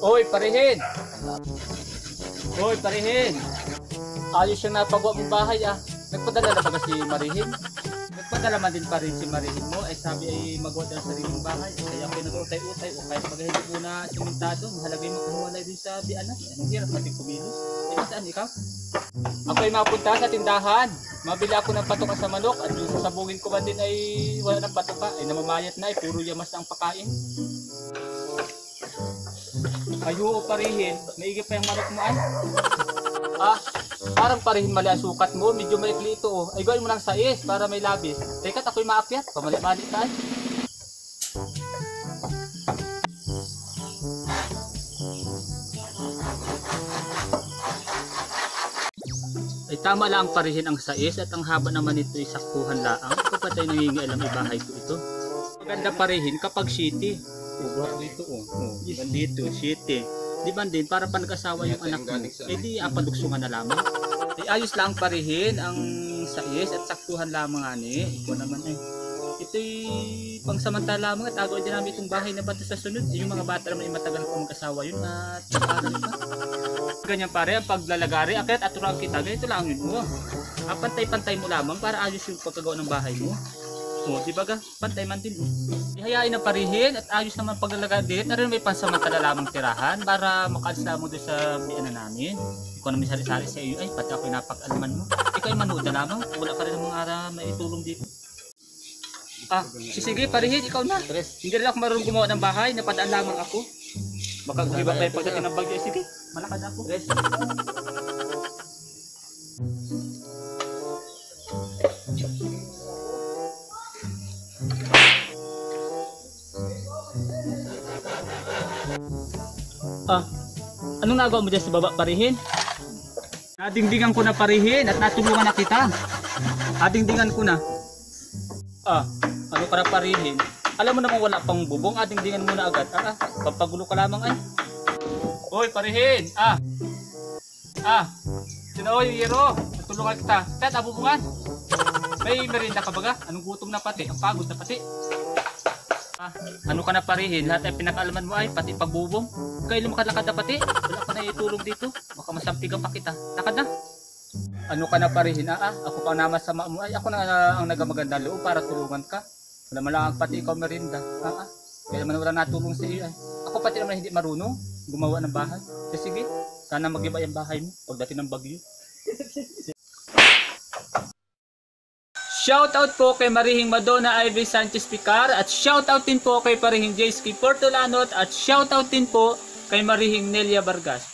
Hoy, parihin! Hoy, parihin! Ayos yung napagawa mong bahay ah. Nagpadala na ba si Marihin? Nagpadala man din pa rin si Marihin mo. Ay sabi ay magawa din ang sariling bahay. Kaya pinag-utay-utay o kahit maghihintay mo na simentado. Mahalaga yung makahiwalay din sa bianan. Anong hirap natin kumilos? Eh, saan ikaw? Ako ay mapunta sa tindahan. Mabili ako ng patoka sa manok at yung sasabungin ko man din ay wala ng patoka. Ay namamayat na ay puro yamas ang pakain. Ayo parihin, maigi pa yung manok mo ay. Ah, parang parihin mali ang sukat mo, medyo maikli ito oh. Ay gawin mo lang sa is para may labis. Teka, ako'y maakyat, pamali-mali ka ay. Ay tama lang parihin ang sais at ang haba naman nito ay saktuhan laang. Pa tayo nangingialam ibahay ko ito. Maganda parihin kapag city. Ugat dito oh. oh. Bandito, city. Di ba din para pa nag-asawa yung anak mo? Eh di apadugsungan na lamang. Eh ayos lang parihin ang sais at saktuhan lamang ani. Ikaw naman eh. Ito'y pangsamantala lamang at agaw din namin itong bahay na bata sa sunod. Eh, Yung mga bata naman ay matagal pa mag-asawa yun at pag-aaral pa. Ganyan pare, ang paglalagari, akit at turang kita, ganito lang yun mo. Ah, pantay-pantay mo lamang para ayos yung pagkagawa ng bahay mo. O, di ba ga? Pantay man din. Ihayain na parihin at ayos naman paglalagay din. Narin may pansamantala lamang tirahan para makaalis lamang doon sa biyanan namin. Ikaw naman sari-sari sa iyo, ay pati ako'y napag-alaman mo. Ikaw ay manood na lamang, wala ka rin ng mga maitulong dito. Ah, sige, parihin, ikaw na. Hindi rin ako marunong gumawa ng bahay, napadaan lamang ako. Baka iba pa pagdating ng bagyo. Sige, malakad ako. Ah, anong nagawa mo dyan sa baba parihin? Nadingdingan ko na parihin at natulungan na kita. Adingdingan ko na. Ah, ano para parihin? Alam mo naman wala pang bubong, adingdingan mo na agad. Ah, ah, papagulo ka lamang ay. Hoy, parihin! Ah! Ah! Sino Yero? Natulungan kita. Tet, abubungan. May merinda ka baga? Anong gutom na pati? Ang pagod na pati. Ah, ano ka na parihin? Lahat ay pinakaalaman mo ay pati pagbubong. Kayo lumakad-lakad na pati. Wala ka na itulong dito. Baka masampigan pa kita. Lakad na. Ano ka na parihin? Ah, ah, ako pa namasama mo. Ay, ako na ah, ang nagamaganda loob para tulungan ka. Wala man lang pati ikaw merinda. Ah, ah. Kaya naman wala natulong sa iyo ay. Ako pati naman hindi marunong gumawa ng bahay. Eh, sige, sana mag-iba yung bahay mo pagdating ng bagyo. Shoutout po kay Marihing Madonna Ivy Sanchez Picar at shoutout din po kay Parihing J.S.K. Portolanot at shoutout din po kay Marihing Nelia Vargas.